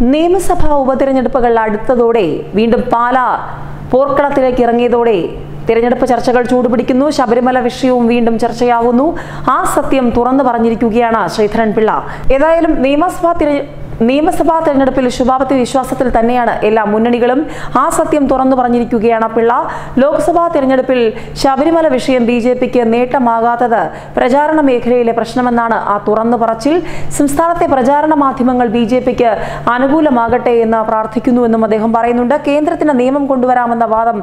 നിയമസഭാ ഉപതെരഞ്ഞെടുപ്പുകൾ അടുത്തതോടെ വീണ്ടും പാല പോർക്കളത്തിലേക്ക് ഇറങ്ങിയതോടെ തിരഞ്ഞെടുപ്പ് ചർച്ചകൾ ചൂടുപിടിക്കുന്നു. ശബരിമല വിഷയവും വീണ്ടും ചർച്ചയാവുന്നു. ആ സത്യം തുറന്നു പറഞ്ഞിരിക്കുകയാണ് ശ്രീധരൻ പിള്ള ഏതായാലും നിയമസഭാ തിര നിയമസഭാ തെരഞ്ഞെടുപ്പിൽ ശുഭാപ്തി വിശ്വാസത്തിൽ തന്നെയാണ് എല്ലാ മുന്നണികളും. ആ സത്യം തുറന്നു പറഞ്ഞിരിക്കുകയാണ് പിള്ള. ലോക്സഭാ തെരഞ്ഞെടുപ്പിൽ ശബരിമല വിഷയം ബി ജെ പിക്ക് നേട്ടമാകാത്തത് പ്രചാരണ മേഖലയിലെ പ്രശ്നമെന്നാണ് ആ തുറന്നു പറച്ചിൽ. സംസ്ഥാനത്തെ പ്രചാരണ മാധ്യമങ്ങൾ ബി ജെ പിക്ക് അനുകൂലമാകട്ടെ എന്ന് പ്രാർത്ഥിക്കുന്നുവെന്നും അദ്ദേഹം പറയുന്നുണ്ട്. കേന്ദ്രത്തിന് നിയമം കൊണ്ടുവരാമെന്ന വാദം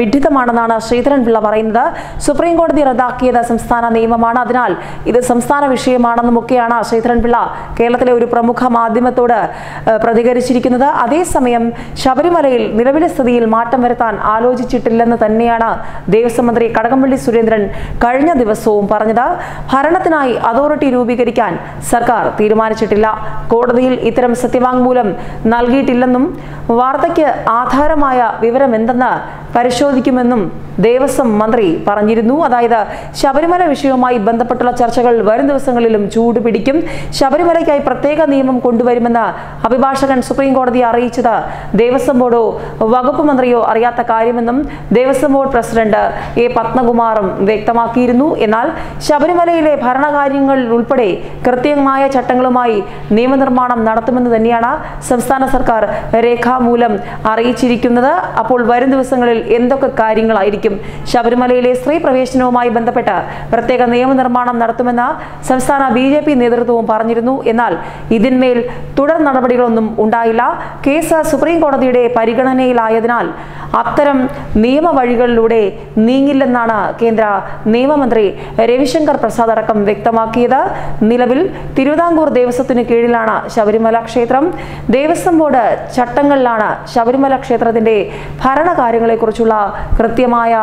വിഡ്ഢിതമാണെന്നാണ് ശ്രീധരൻ പിള്ള പറയുന്നത്. സുപ്രീം കോടതി റദ്ദാക്കിയത് സംസ്ഥാന നിയമമാണ്. അതിനാൽ ഇത് സംസ്ഥാന വിഷയമാണെന്നുമൊക്കെയാണ് ശ്രീധരൻ പിള്ള കേരളത്തിലെ ഒരു പ്രമുഖ മാധ്യമത്തോട് പ്രതികരിച്ചിരിക്കുന്നത്. അതേസമയം ശബരിമലയിൽ നിലവിലെ സ്ഥിതിയിൽ മാറ്റം വരുത്താൻ ആലോചിച്ചിട്ടില്ലെന്ന് തന്നെയാണ് ദേവസ്വം മന്ത്രി കടകംപള്ളി സുരേന്ദ്രൻ കഴിഞ്ഞ ദിവസവും പറഞ്ഞത്. ഭരണത്തിനായി അതോറിറ്റി രൂപീകരിക്കാൻ സർക്കാർ തീരുമാനിച്ചിട്ടില്ല. കോടതിയിൽ ഇത്തരം സത്യവാങ്മൂലം നൽകിയിട്ടില്ലെന്നും വാർത്തയ്ക്ക് ആധാരമായ വിവരം എന്തെന്ന് പരിശോധിക്കുമെന്നും ദേവസ്വം മന്ത്രി പറഞ്ഞിരുന്നു. അതായത് ശബരിമല വിഷയവുമായി ബന്ധപ്പെട്ടുള്ള ചർച്ചകൾ വരും ദിവസങ്ങളിലും ചൂടുപിടിക്കും. ശബരിമലയ്ക്കായി പ്രത്യേക നിയമം കൊണ്ടുവരുമെന്ന് അഭിഭാഷകൻ സുപ്രീം കോടതിയെ അറിയിച്ചത്. ദേവസ്വം ബോർഡോ വകുപ്പ് മന്ത്രിയോ അറിയാത്ത കാര്യമെന്നും ദേവസ്വം ബോർഡ് പ്രസിഡന്റ് എ പത്മകുമാറും വ്യക്തമാക്കിയിരുന്നു. എന്നാൽ ശബരിമലയിലെ ഭരണകാര്യങ്ങളിൽ ഉൾപ്പെടെ കൃത്യമായ ചട്ടങ്ങളുമായി നിയമനിർമ്മാണം നടത്തുമെന്ന് തന്നെയാണ് സംസ്ഥാന സർക്കാർ രേഖാമൂലം അറിയിച്ചിരിക്കുന്നത്. അപ്പോൾ വരും ദിവസങ്ങളിൽ എന്തൊക്കെ കാര്യങ്ങളായിരിക്കും ശബരിമലയിലെ സ്ത്രീ പ്രവേശനവുമായി ബന്ധപ്പെട്ട് പ്രത്യേക നിയമനിർമ്മാണം നടത്തുമെന്ന് സംസ്ഥാന ബി നേതൃത്വവും പറഞ്ഞിരുന്നു. എന്നാൽ ഇതിന്മേൽ തുടർ നടപടികളൊന്നും ഉണ്ടായില്ല. കേസ് സുപ്രീം കോടതിയുടെ പരിഗണനയിലായതിനാൽ അത്തരം നിയമവഴികളിലൂടെ നീങ്ങില്ലെന്നാണ് കേന്ദ്ര നിയമമന്ത്രി രവിശങ്കർ പ്രസാദ് അടക്കം വ്യക്തമാക്കിയത്. നിലവിൽ തിരുവിതാംകൂർ ദേവസ്വത്തിന് കീഴിലാണ് ശബരിമല ക്ഷേത്രം. ദേവസ്വം ബോർഡ് ചട്ടങ്ങളിലാണ് ശബരിമല ക്ഷേത്രത്തിന്റെ ഭരണകാര്യങ്ങളെക്കുറിച്ചുള്ള കൃത്യമായ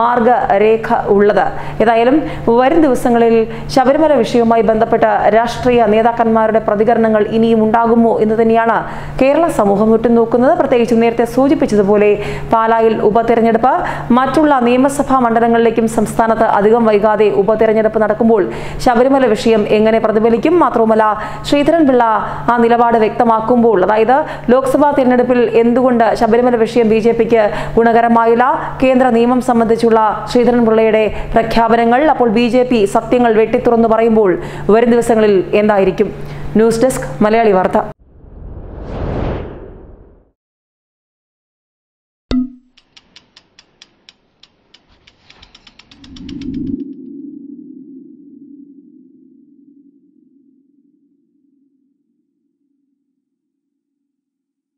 മാർഗരേഖ ഉള്ളത്. ഏതായാലും വരും ദിവസങ്ങളിൽ ശബരിമല വിഷയവുമായി ബന്ധപ്പെട്ട രാഷ്ട്രീയ നേതാക്കന്മാരുടെ പ്രതികരണങ്ങൾ ഇനിയും ഉണ്ടാകുമോ എന്ന് തന്നെയാണ് കേരള സമൂഹം ഉറ്റുനോക്കുന്നത്. പ്രത്യേകിച്ചും നേരത്തെ സൂചിപ്പിച്ചതുപോലെ പാലായിൽ ഉപതെരഞ്ഞെടുപ്പ് മറ്റുള്ള നിയമസഭാ മണ്ഡലങ്ങളിലേക്കും സംസ്ഥാനത്ത് അധികം വൈകാതെ ഉപതെരഞ്ഞെടുപ്പ് നടക്കുമ്പോൾ ശബരിമല വിഷയം എങ്ങനെ പ്രതിഫലിക്കും? മാത്രവുമല്ല ശ്രീധരൻ പിള്ള ആ നിലപാട് വ്യക്തമാക്കുമ്പോൾ അതായത് ലോക്സഭാ തിരഞ്ഞെടുപ്പിൽ എന്തുകൊണ്ട് ശബരിമല വിഷയം ബി ജെ പിക്ക് ഗുണകരമായില്ല? കേന്ദ്ര നിയമം സംബന്ധിച്ചുള്ള ശ്രീധരൻ പിള്ളയുടെ പ്രഖ്യാപനങ്ങൾ അപ്പോൾ ബി സത്യങ്ങൾ വെട്ടിത്തുറന്നു പറയുമ്പോൾ വരും ദിവസങ്ങളിൽ എന്തായിരിക്കും? ന്യൂസ് ഡെസ്ക് മലയാളി വാർത്ത